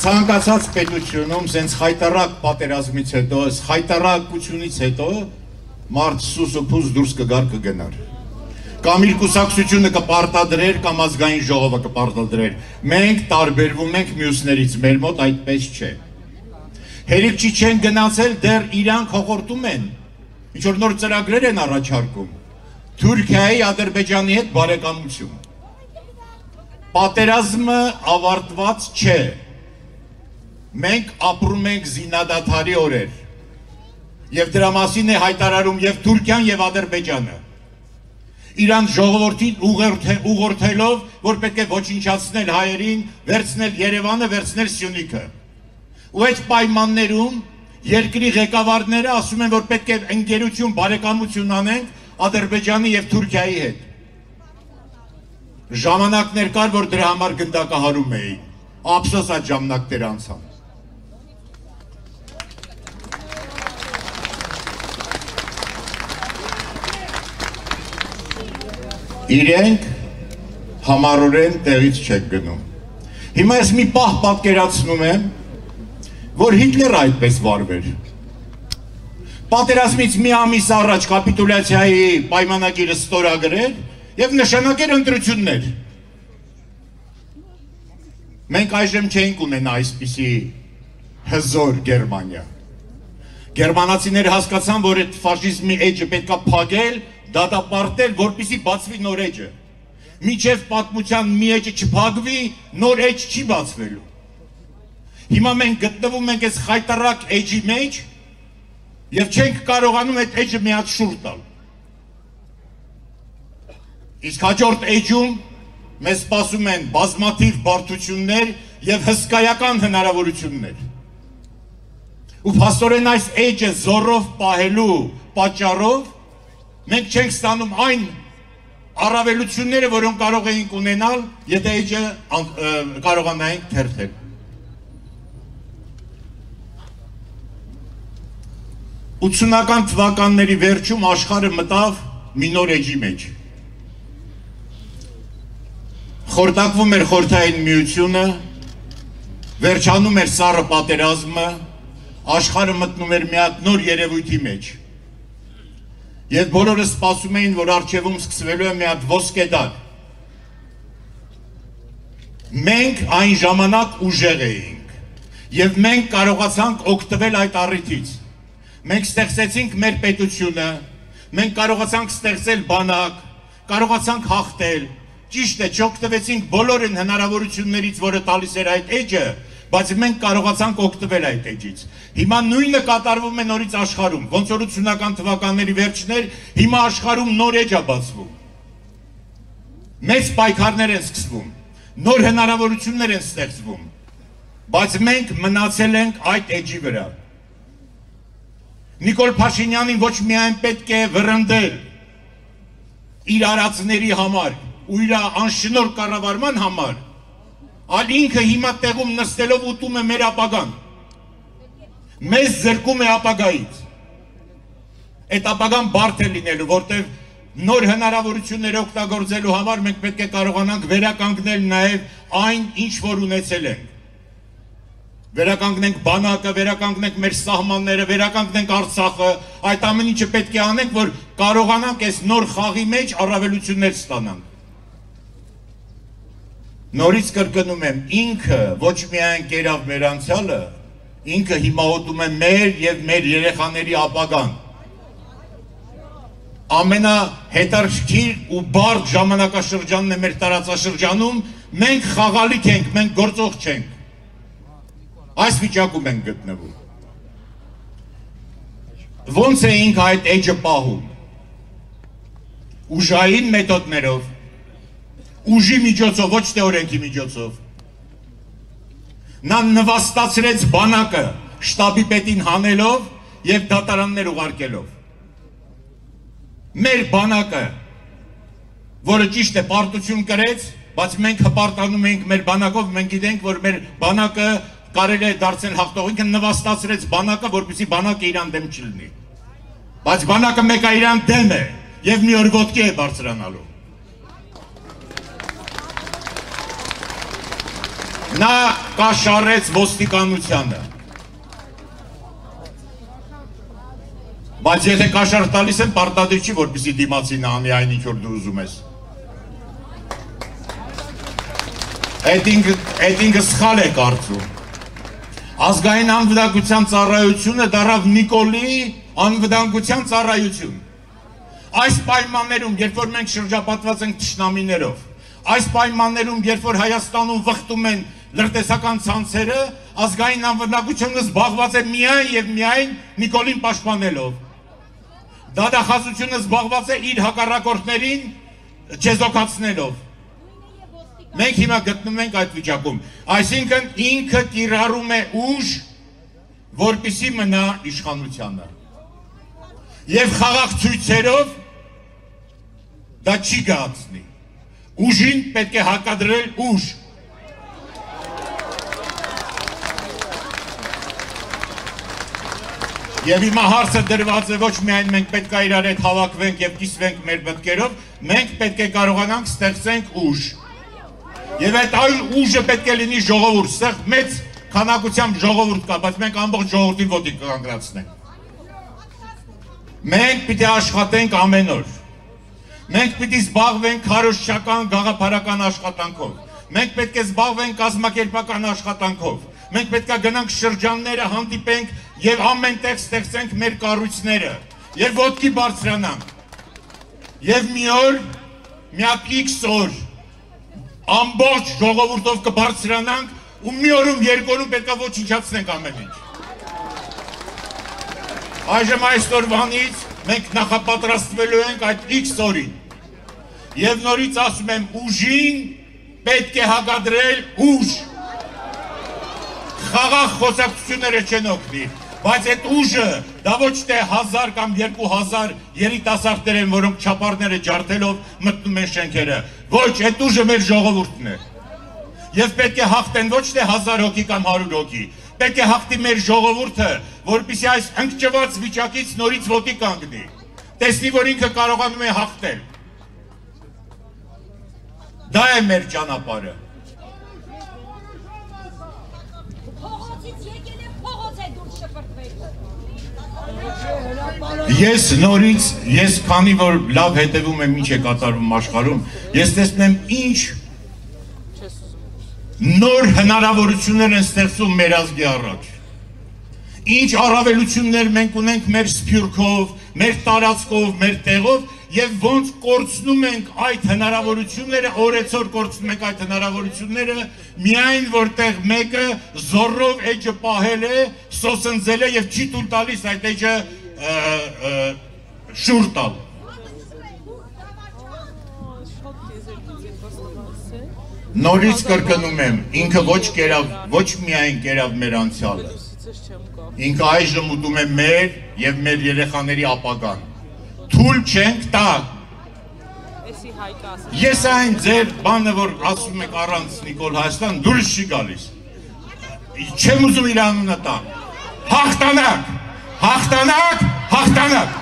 ցանկացած պետությունում սենց խայտարակ պատերազմից հետո, այս խայտարակությունից հետո մարդ սուսուփուս դուրս կգար կգնար։ Կամ իր կուսակցությունը կպարտադրեր, կամ ազգային ժողովը կպարտադրեր։ Մենք տարբերվում ենք մյուսներից, մեր մոտ այդպես չէ։ Հերիք չի չեն գնացել, դեռ իրանք հողորտում են։ Ինչ որ նոր ծրագրեր են առաջարկում։ Թուրքիայի, Ադրբեջանի հետ բարեկամություն։ Պատերազմը ավարտված չէ մենք ապրում ենք զինադադարի օրեր։ Եվ դրա մասին է հայտարարում եւ Թուրքիան եւ Ադրբեջանը։ Իրանց ժողովրդին ուղղորդելով, որ պետք է ոչնչացնել հայերին, վերցնել Երևանը, վերցնել Սյունիքը։ Ու այդ պայմաններում երկրի ղեկավարները ասում են, որ պետք է ընկերություն, բարեկամություն անենք Ադրբեջանի եւ Թուրքիայի հետ։ Ժամանակներ կար, որ դրա համար գնդակահարում էի։ Ափսոս այդ ժամանակներ անցան։ իրենք համառորեն տեղից չեք գնում։ Հիմա ես մի պահ պատկերացնում եմ, որ Հիտլերը այդպես վարվեր։ Պատերազմից մի ամիս առաջ կապիտուլյացիայի պայմանագիրը ստորագրեր եւ նշանակեր ընտրություններ։ Մենք այժմ չենք ունենա այսպիսի հզոր Գերմանիա։ Գերմանացիները հասկացան, որ այդ ֆաշիզմի էջը պետքա փակել դատապարտել, որպիսի բացվի նոր էջը։ Միջև պատմության մի էջը չփակվի, նոր էջ չի բացվելու։ Հիմա մենք գտնվում ենք այս խայտարակ էջի մեջ եւ չենք կարողանում այդ էջը մի հատ շուռ տալ։ Իսկ հաջորդ էջում մեզ սպասում են բազմաթիվ բարդություններ եւ հսկայական հնարավորություններ։ Ու փաստորեն այս էջը զորով պահելու պատճառով մենք չենք ստանում այն առավելությունները, որոնք կարող էինք ունենալ, եթե էջը կարողանայինք թերթել։ Ութսունական թվականների վերջում աշխարը մտավ մի նոր էջի մեջ։ Խորտակվում էր խորթային միությունը, վերջանում էր սառը պատերազմը, աշխարը մտնում էր մի հատ նոր երևույթի մեջ։ Եվ բոլորը սպասում էին, որ արջևում սկսվելու է մի հատ ոսկե դար։ Մենք այն ժամանակ ուժեղ էինք եւ մենք կարողացանք օգտվել այդ առիթից։ Մենք ստեղծեցինք մեր պետությունը, մենք կարողացանք ստեղծել բանակ, կարողացանք հաղթել։ Ճիշտ է, չօգտվեցինք բոլոր այն հնարավորություններից, որը տալիս էր այդ էջը, բայց մենք կարողացանք օգտվել այդ էջից։ Հիմա նույնը կատարվում է նորից աշխարհում, ոնց որ 80-ական թվականների վերջներ, հիմա աշխարհում նոր էջ է բացվում։ Մեծ պայքարներ են սկսվում, նոր հնարավորություններ են ստեղծվում, բայց մենք մնացել ենք այդ էջի վրա։ Նիկոլ Փաշինյանին ոչ միայն պետք է վրընդել իր արածների համար ու իր անշնոր կառավարման համար, այլ ինքը հիմա տեղում նստելով ուտում է մեր ապագան։ Մեզ զրկում է ապագայից։ Այդ ապագան բարդ է լինելու, որտեղ նոր հնարավորություններ օգտագործելու համար մենք պետք է կարողանանք վերականգնել նաև այն, ինչ որ ունեցել ենք։ Վերականգնենք բանակը, վերականգնենք մեր սահմանները, վերականգնենք Արցախը, այդ ամեն ինչը պետք է անենք, որ կարողանանք այս նոր խաղի մեջ առավելություններ ստանանք։ Նորից կրկնում եմ, ինքը ոչ միայն կերավ մեր անցյալը, ինքը հիմա ոտում է մեր եւ մեր երեխաների ապագան։ Ամենա հետարքիր ու բարդ ժամանակաշրջանն է մեր տարածաշրջանում, մենք խաղալիք ենք, մենք գործող չենք։ Այս վիճակում ենք գտնվում։ Ոնց է ինք այդ էջը պահում։ Ուժային մեթոդներով ուժի միջոցով, ոչ թե օրենքի միջոցով։ Նա նվաստացրեց բանակը շտաբի պետին հանելով եւ դատարաններ ուղարկելով։ Մեր բանակը, որը ճիշտ է պարտություն կրեց, բայց մենք հպարտանում ենք մեր բանակով, մենք գիտենք, որ մեր բանակը կարելի է դարձնել հաղթող, ինքը նվաստացրեց բանակը, որպեսզի բանակը իրան դեմ չլինի։ Բայց բանակը մեկը իրան դեմ է եւ մի օր ոտքի է բարձրանալու։ նա կաշառեց ոստիկանությանը։ Բայց եթե կաշառ տալիս են, պարտադիր չի, որպեսի դիմացին անի այն ինչ որ դու ուզում ես։ Այդ ինքը սխալ է կարծում։ Ազգային անվտանգության ծառայությունը դարավ Նիկոլի անվտանգության ծառայություն։ Այս պայմաններում, երբ որ մենք շրջապատված ենք ճշնամիներով, այս պայմաններում, երբ որ Հայաստանում վխտում են լրտեսական ցանցերը, ազգային անվտանգությունը զբաղված է միայն եւ միայն Նիկոլին պաշտպանելով։ Դադախազությունը զբաղված է իր հակառակորդներին չեզոքացնելով։ Մենք հիմա գտնում ենք այդ վիճակում։ Այսինքն ինքը կիրառում է ուժ, որպիսի մնա իշխանությանը։ Եվ խաղաղ ցույցերով դա չի գացնի։ Ուժին պետք է հակադրել ուժ։ Եվ հիմա հարցը դրված է ոչ միայն մենք պետք է իրար հետ հավաքվենք եւ կիսվենք մեր մտքերով, մենք պետք է կարողանանք ստեղծենք ուժ։ Եվ այդ այլ ուժը պետք է լինի ժողովուրդ, ստեղ մեծ քանակությամբ ժողովուրդ կա, բայց մենք ամբողջ ժողովրդին ոտի կանգնացնենք։ Մենք պիտի աշխատենք ամեն օր։ Մենք պիտի զբաղվենք քարոշչական գաղափարական աշխատանքով։ Մենք պետք է զբաղվենք կազմակերպական աշխատանքով։ Մենք պետք է գնանք շրջանները հանդիպենք եւ ամենտեղ ստեղծենք մեր կառույցները եւ ոտքի բարձրանանք։ Եվ մի օր, մի հատ X օր ամբողջ ժողովուրդով կբարձրանանք ու մի օրում երկորում պետքա ոչնչացնենք ամեն ինչ։ Այժմ այսօրվանից մենք նախապատրաստվելու ենք այդ X օրին։ Եվ նորից ասում եմ ուժին պետք է հագադրել ուժ։ Խաղաղ խոսակցությունները չեն օգնի, բայց այդ ուժը դա ոչ թե 1000 կամ 2000 երիտասարդներ են, որոնք չապարները ջարդելով մտնում են շենքերը։ Ոչ, այդ ուժը մեր ժողովուրդն է։ Եվ պետք է հաղթեն ոչ թե 1000 հոգի կամ 100 հոգի, պետք է հաղթի մեր ժողովուրդը, որպեսզի այս ընկճված վիճակից նորից ոտի կանգնի։ Տեսնի, որ ինքը կարողանում է հաղթել։ Դա է մեր ճանապարհը։ Փողոցից եկել է փողոց է դուրս շպրտվել։ Ես նորից, ես քանի որ լավ հետևում եմ ինչ է կատարվում աշխարհում, ես տեսնեմ ինչ նոր հնարավորություններ են ստեղծում մեր ազգի առաջ։ Ինչ առավելություններ մենք ունենք մեր սփյուռքով, մեր տարածքով, մեր տեղով եւ ոնց կորցնում ենք այդ հնարավորությունները, օրեցօր կորցնում ենք այդ հնարավորությունները, միայն որտեղ մեկը զորով էջը պահել է, սոսնձել է եւ չի տուլ տալիս այդ էջը շուր տալ։ Նորից կրկնում եմ, ինքը ոչ կերավ, ոչ միայն կերավ մեր անցյալը։ Ինքը այժմ ուտում է մեր եւ մեր երեխաների ապագան։ Թույլ չենք տա։ Ես այն ձեր բանը, որ ասում եք առանց Նիկոլ Հայաստան դուրս չի գալիս։ Չեմ ուզում իր անունը տա։ Հաղթանակ, հաղթանակ, հաղթանակ։